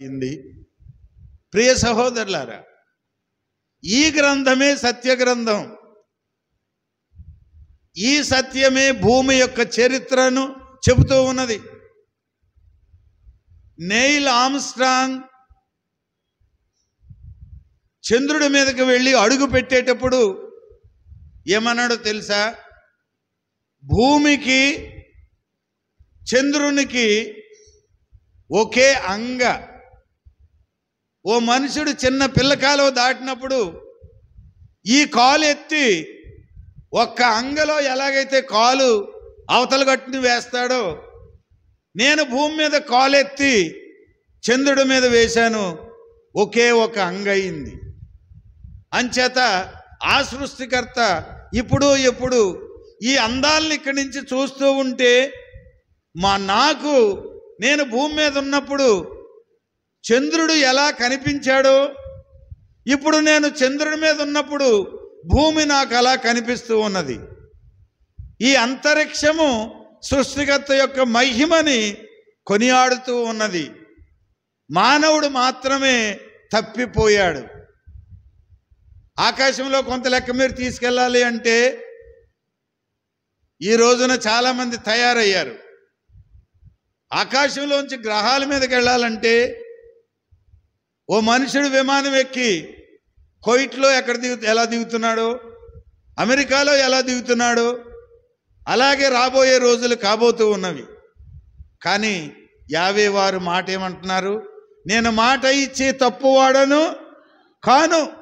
అయింది ప్రియ సహోదరులారా ఈ గ్రంథమే సత్య గ్రంథం ఈ సత్యమే భూమి యొక్క చరిత్రను చెబుతూ ఉన్నది. నెయిల్ ఆమ్స్ట్రాంగ్ చంద్రుడి మీదకి వెళ్ళి అడుగు పెట్టేటప్పుడు ఏమన్నాడో తెలుసా? భూమికి చంద్రునికి ఒకే అంగ. ఓ మనుషుడు చిన్న పిల్లకాలు దాటినప్పుడు ఈ కాలు ఎత్తి ఒక్క అంగలో ఎలాగైతే కాలు అవతల గట్టుని వేస్తాడో నేను భూమి మీద కాలెత్తి చంద్రుడి మీద వేశాను ఒకే ఒక అంగ అయింది. అంచేత ఆ సృష్టికర్త ఇప్పుడు ఎప్పుడు ఈ అందాలను ఇక్కడి నుంచి చూస్తూ ఉంటే మా నాకు నేను భూమి మీద ఉన్నప్పుడు చంద్రుడు ఎలా కనిపించాడో ఇప్పుడు నేను చంద్రుడి మీద ఉన్నప్పుడు భూమి నాకు అలా కనిపిస్తూ ఉన్నది. ఈ అంతరిక్షము సృష్టికర్త యొక్క మహిమని కొనియాడుతూ ఉన్నది. మానవుడు మాత్రమే తప్పిపోయాడు. ఆకాశంలో కొంత లెక్క మీరు తీసుకెళ్ళాలి అంటే ఈ రోజున చాలామంది తయారయ్యారు. ఆకాశంలోంచి గ్రహాల మీదకి వెళ్ళాలంటే ఓ మనుషుడు విమానం ఎక్కి కోయిట్లో ఎక్కడ దిగు ఎలా దిగుతున్నాడో? అమెరికాలో ఎలా దిగుతున్నాడు? అలాగే రాబోయే రోజులు కాబోతూ ఉన్నవి. కానీ యావే వారు మాట ఏమంటున్నారు నేను మాట ఇచ్చి తప్పువాడను కాను.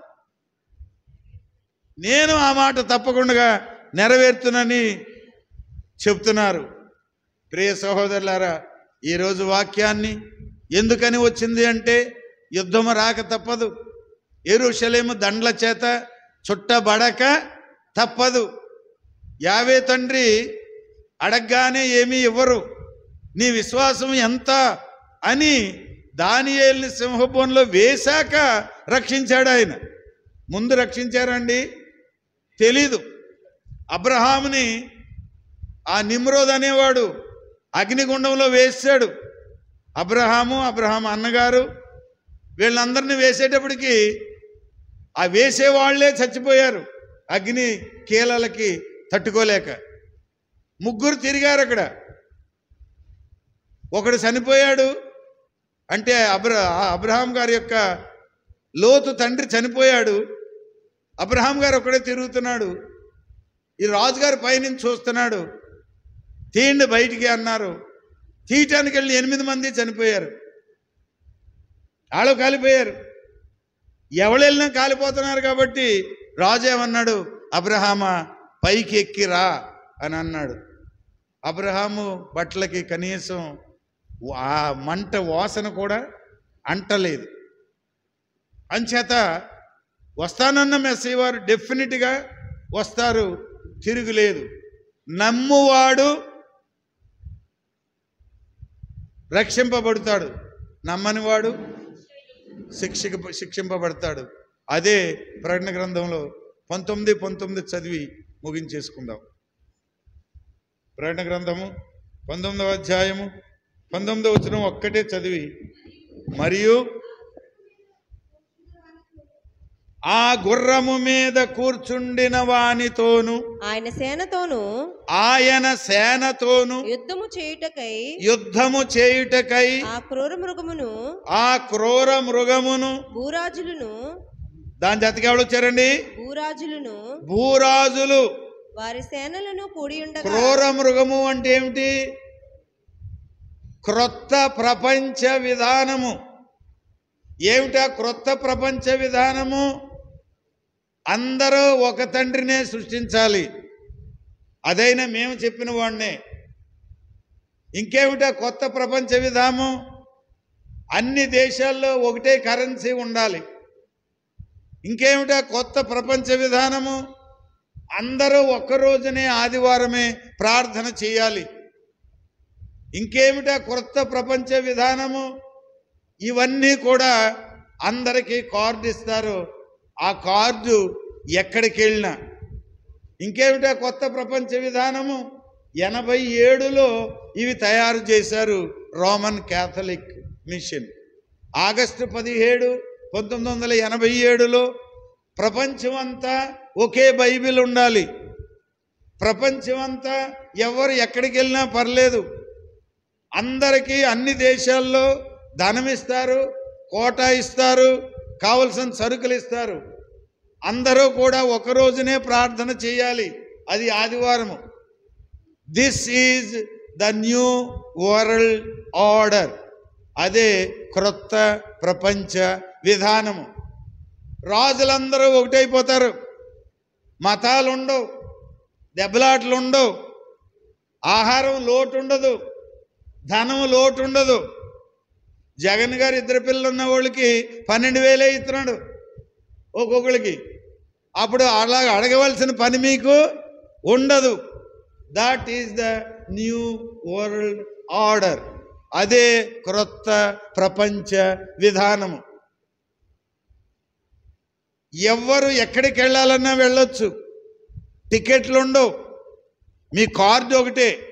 నేను ఆ మాట తప్పకుండా నెరవేరుతునని చెప్తున్నారు. ప్రియ సహోదరులారా ఈరోజు వాక్యాన్ని ఎందుకని వచ్చింది అంటే యుద్ధము రాక తప్పదు. ఎరుషలేము దండ్ల చేత చుట్టబడక తప్పదు. యావే తండ్రి అడగగానే ఏమీ ఇవ్వరు. నీ విశ్వాసం ఎంత? అని దానియేల్ని సింహభవన్లో వేశాక రక్షించాడు ఆయన. ముందు రక్షించారండి? తెలీదు. అబ్రహాముని ఆ నిమ్రోద్ అనేవాడు అగ్నిగుండంలో వేసాడు అబ్రహాము అబ్రహాం అన్నగారు వీళ్ళందరినీ వేసేటప్పటికి ఆ వేసేవాళ్ళే చచ్చిపోయారు. అగ్ని కీలలకి తట్టుకోలేక. ముగ్గురు తిరిగారు అక్కడ. ఒకడు చనిపోయాడు. అంటే అబ్ర అబ్రహాం గారి యొక్క లోతు తండ్రి చనిపోయాడు. అబ్రహాం గారు ఒకడే తిరుగుతున్నాడు. ఈ రాజుగారు పైనుంచి చూస్తున్నాడు. తీయండి బయటికి అన్నారు. తీయటానికి వెళ్ళి ఎనిమిది మంది చనిపోయారు. వాళ్ళు కాలిపోయారు. ఎవరు వెళ్ళినా కాలిపోతున్నారు కాబట్టి రాజు ఏమన్నాడు అబ్రహామా పైకి ఎక్కిరా అని అన్నాడు. అబ్రహాము బట్టలకి కనీసం ఆ మంట వాసన కూడా అంటలేదు. అంచేత వస్తానన్న మెస్సీ వారు డెఫినెట్గా వస్తారు తిరుగులేదు నమ్మువాడు రక్షింపబడతాడు. నమ్మనివాడు శిక్ష శిక్షింపబడతాడు. అదే ప్రకటన గ్రంథంలో పంతొమ్మిది పంతొమ్మిది చదివి ముగించేసుకుందాం. ప్రకటన గ్రంథము పంతొమ్మిదవ అధ్యాయము పంతొమ్మిదవ వచనం ఒక్కటే చదివి మరియు ఆ గుర్రము మీద కూర్చుండిన వానితోను ఆయన సేనతోను ఆయన సేనతోను యుద్ధము చేయుటకై యుద్ధము చేయుటకై ఆ క్రూర మృగమును ఆ క్రూర మృగమును భూరాజులను దాని జతకి ఎవడు వచ్చారండి? భూరాజులను భూరాజులు. వారి సేనలను కూడి ఉండగా క్రూర మృగము అంటే ఏమిటి? క్రొత్త ప్రపంచ విధానము. ఏమిటా క్రొత్త ప్రపంచ విధానము? అందరూ ఒక తండ్రినే సృష్టించాలి. అదైనా మేము చెప్పిన వాడినే. ఇంకేమిటా కొత్త ప్రపంచ విధానం? అన్ని దేశాల్లో ఒకటే కరెన్సీ ఉండాలి. ఇంకేమిటా కొత్త ప్రపంచ విధానము? అందరూ ఒక్కరోజునే ఆదివారమే ప్రార్థన చేయాలి. ఇంకేమిటా కొత్త ప్రపంచ విధానము? ఇవన్నీ కూడా అందరికీ కార్డు ఇస్తారు. ఆ కార్డు ఎక్కడికి వెళ్ళినా ఇంకేమిటా కొత్త ప్రపంచ విధానము? ఎనభై ఏడులో ఇవి తయారు చేశారు రోమన్ క్యాథలిక్ మిషన్. ఆగస్టు పదిహేడు పంతొమ్మిది వందల ఎనభై ఏడులో ప్రపంచమంతా ఒకే బైబిల్ ఉండాలి. ప్రపంచమంతా ఎవరు ఎక్కడికి వెళ్ళినా పర్లేదు. అందరికీ అన్ని దేశాల్లో ధనం ఇస్తారు కోటా ఇస్తారు కావలసిన సరుకులు ఇస్తారు. అందరూ కూడా ఒక రోజునే ప్రార్థన చేయాలి. అది ఆదివారము. This is the new world order అదే క్రొత్త ప్రపంచ విధానము. రాజులందరూ ఒకటైపోతారు. మతాలు ఉండవు దెబ్బలాట్లు ఉండవు ఆహారం లోటు ఉండదు ధనం లోటు ఉండదు జగన్ గారు ఇద్దరు పిల్లలు ఉన్న వాళ్ళకి పన్నెండు వేలే ఇస్తున్నాడు ఒక్కొక్కరికి అప్పుడు అలా అడగవలసిన పని మీకు ఉండదు. That is the new world order అదే క్రొత్త ప్రపంచ విధానము. ఎవ్వరు ఎక్కడికి వెళ్ళాలన్నా వెళ్ళొచ్చు. టికెట్లు ఉండవు. మీ కార్డు ఒకటే.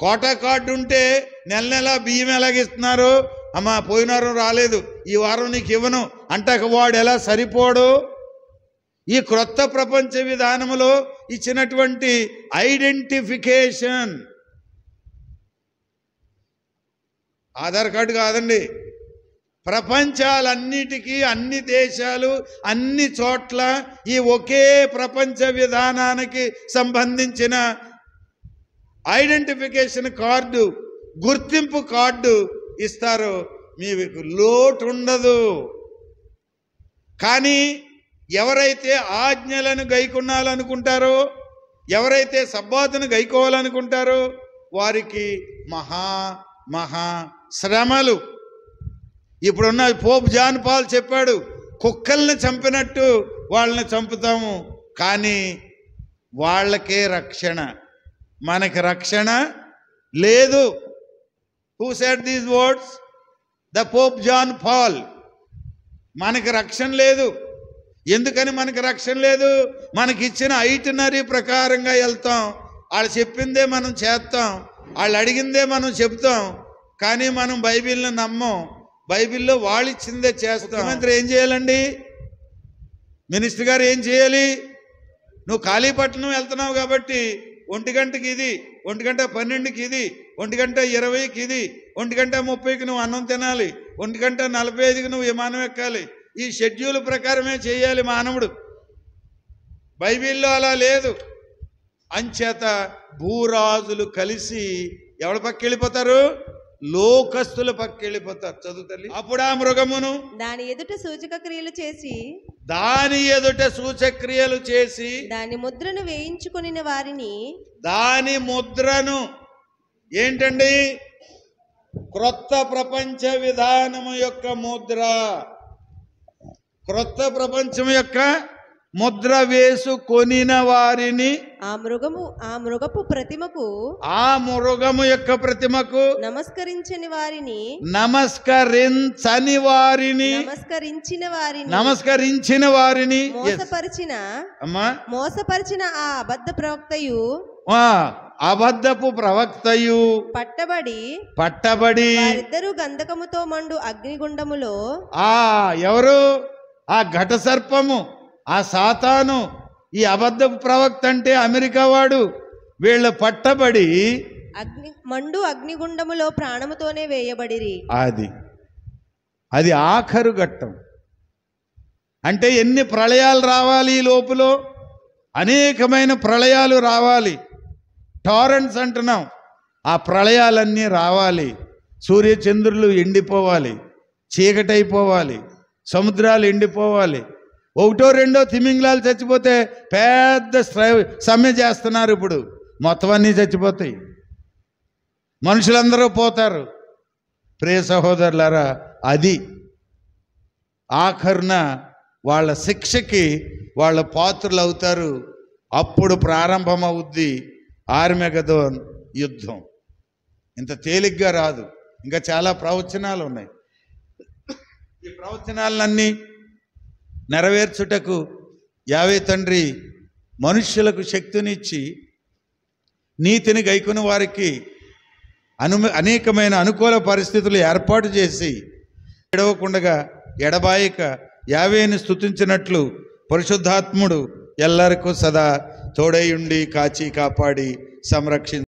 కోటా కార్డు ఉంటే నెల నెల బియ్యం ఎలాగిస్తున్నారు? అమ్మా పోయిన వారం రాలేదు. ఈ వారం నీకు ఇవ్వను. అంటాక వాడు ఎలా సరిపోడు? ఈ క్రొత్త ప్రపంచ విధానములో ఇచ్చినటువంటి ఐడెంటిఫికేషన్. ఆధార్ కార్డు కాదండి. ప్రపంచాలన్నిటికీ అన్ని దేశాలు అన్ని చోట్ల ఈ ఒకే ప్రపంచ విధానానికి సంబంధించిన ఐడెంటిఫికేషన్ కార్డు గుర్తింపు కార్డు ఇస్తారు మీకు లోటు ఉండదు కానీ ఎవరైతే ఆజ్ఞలను గైకొనాలనుకుంటారో ఎవరైతే సబ్బాతును గైకోవాలనుకుంటారో వారికి మహా మహా శ్రమలు. ఇప్పుడున్న పోప్ జాన్ పాల్ చెప్పాడు కుక్కల్ని చంపినట్టు వాళ్ళని చంపుతాము కానీ వాళ్ళకే రక్షణ. మనకి రక్షణ లేదు. Who said these words the Pope John Paul మనకి రక్షణ లేదు. ఎందుకని మనకి రక్షణ లేదు? మనకి ఇచ్చిన ఐటినరీ ప్రకారంగా వెళ్తాం. వాళ్ళు చెప్పిందే మనం చేస్తాం. వాళ్ళు అడిగిందే మనం చెప్తాం కానీ మనం బైబిల్ని నమ్మం. బైబిల్లో వాళ్ళు ఇచ్చిందే చేస్తాం. మంత్రి ఏం చేయాలండి? మినిస్టర్ గారు ఏం చేయాలి? నువ్వు కాళీపట్నం వెళ్తున్నావు కాబట్టి ఒంటి గంటకి ఇది ఒంటి గంట పన్నెండుకి ఇది ఒంటి గంట ఇరవైకి ఇది ఒంటి గంట ముప్పైకి నువ్వు అన్నం తినాలి ఒంటి గంట నలభై ఐదుకి నువ్వు విమానం ఎక్కాలి. ఈ షెడ్యూల్ ప్రకారమే చేయాలి మానవుడు. బైబిల్లో అలా లేదు. అంచేత భూరాజులు కలిసి ఎవరి పక్క వెళ్ళిపోతారు? లోకస్తుల పక్క వెళ్ళిపోతారు. చదువు తల్లి. అప్పుడు ఆ మృగమును దాని ఎదుట సూచక క్రియలు చేసి దాని ఎదుట సూచక్రియలు చేసి దాని ముద్రను వేయించుకొనిన వారిని దాని ముద్రను ఏంటండి? క్రొత్త ప్రపంచ విధానము యొక్క ముద్ర. క్రొత్త ప్రపంచం యొక్క ముద్ర వేసుకొనిన వారిని ఆ మృగము ఆ మృగపు ప్రతిమకు ఆ మృగము యొక్క ప్రతిమకు నమస్కరించని వారిని నమస్కరించని వారిని నమస్కరించిన వారిని నమస్కరించిన వారిని. మోసపరిచిన అమ్మా మోసపరిచిన ఆ అబద్ధ ప్రవక్తయు అబద్ధపు ప్రవక్తయు పట్టబడి పట్టబడి వారిద్దరూ గంధకముతో మండు అగ్నిగుండములో ఆ ఎవరు ఆ ఘట సర్పము ఆ సాతాను ఈ అబద్ధ ప్రవక్త అంటే అమెరికా వాడు. వీళ్ళు పట్టబడి అగ్ని మండు అగ్నిగుండములో ప్రాణముతోనే వేయబడిరి. అది అది ఆఖరు ఘట్టం. అంటే ఎన్ని ప్రళయాలు రావాలి ఈ లోపల? అనేకమైన ప్రళయాలు రావాలి. టారెంట్స్ అంటున్నాం. ఆ ప్రళయాలన్నీ రావాలి. సూర్యచంద్రులు ఎండిపోవాలి. చీకటైపోవాలి. సముద్రాలు ఎండిపోవాలి. ఒకటో రెండో తిమింగ్లాలు చచ్చిపోతే పెద్ద స్ట్రై- సమ్మె చేస్తున్నారు ఇప్పుడు. మొత్తం అన్నీ చచ్చిపోతాయి. మనుషులందరూ పోతారు. ప్రియ సహోదరులారా అది ఆఖరున వాళ్ళ శిక్షకి వాళ్ళ పాత్రలు అవుతారు. అప్పుడు ప్రారంభమవుద్ది ఆర్మెగదోన్ యుద్ధం. ఇంత తేలిగ్గా రాదు. ఇంకా చాలా ప్రవచనాలు ఉన్నాయి. ఈ ప్రవచనాలన్నీ నెరవేర్చుటకు యావే తండ్రి మనుష్యులకు శక్తినిచ్చి నీతిని గైకుని వారికి అను అనేకమైన అనుకూల పరిస్థితులు ఏర్పాటు చేసి ఎడవకుండగా ఎడబాయిక యావేని స్తుతించినట్లు పరిశుద్ధాత్ముడు ఎల్లరికూ సదా తోడైయుండి కాచి కాపాడి సంరక్షించి